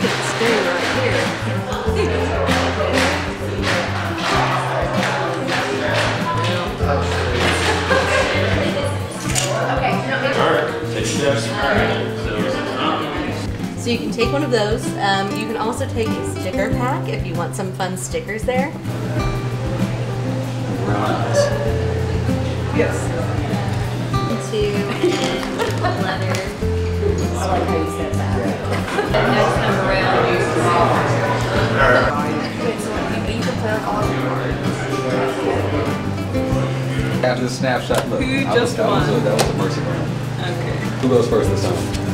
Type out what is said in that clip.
right here. So you can take one of those. Um, you can also take a sticker pack if you want some fun stickers there. Yes. Two and leather. I like how you said that. Next time After the snapshot, look. Who I was- just uh, that was a- won? That was a mercy round. Okay. Who goes first this time?